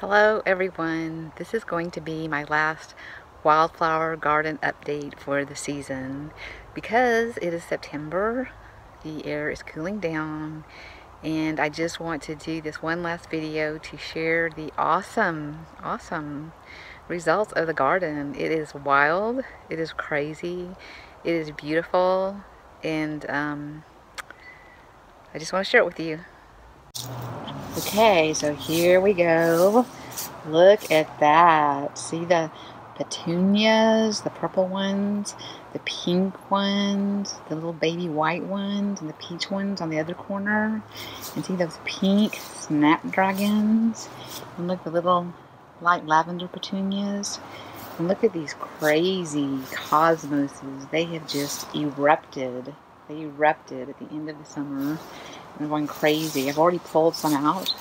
Hello everyone. This is going to be my last wildflower garden update for the season because it is September, the air is cooling down and I just want to do this one last video to share the awesome, awesome results of the garden. It is wild, it is crazy, it is beautiful and um, I just want to share it with you. Okay, so here we go. Look at that. See the petunias, the purple ones, the pink ones, the little baby white ones, and the peach ones on the other corner. And see those pink snapdragons. And look, the little light lavender petunias. And look at these crazy cosmoses. They have just erupted. They erupted at the end of the summer. I'm going crazy. I've already pulled some out,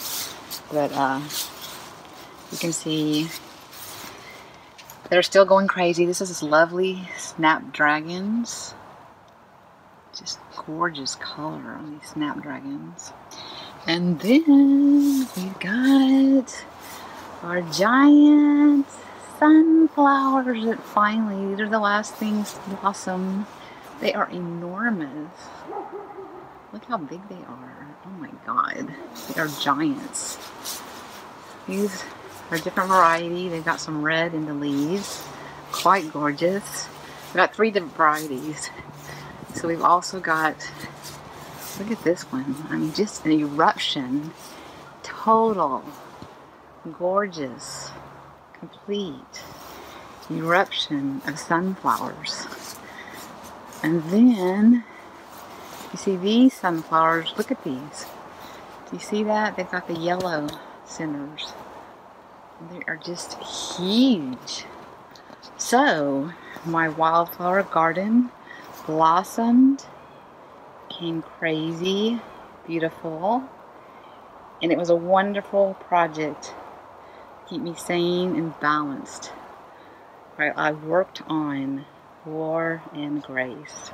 but uh, you can see they're still going crazy. This is this lovely snapdragons. Just gorgeous color on these snapdragons. And then we've got our giant sunflowers that finally, these are the last things to blossom. They are enormous. Look how big they are. Oh my god. They are giants. These are different variety. They've got some red in the leaves. Quite gorgeous. We've got three different varieties. So we've also got, look at this one. I mean, just an eruption. Total. Gorgeous. Complete eruption of sunflowers. And then you see these sunflowers, look at these. Do you see that? They've got the yellow centers. They are just huge. So, my wildflower garden blossomed, came crazy, beautiful, and it was a wonderful project to keep me sane and balanced. Right, I worked on war and grace.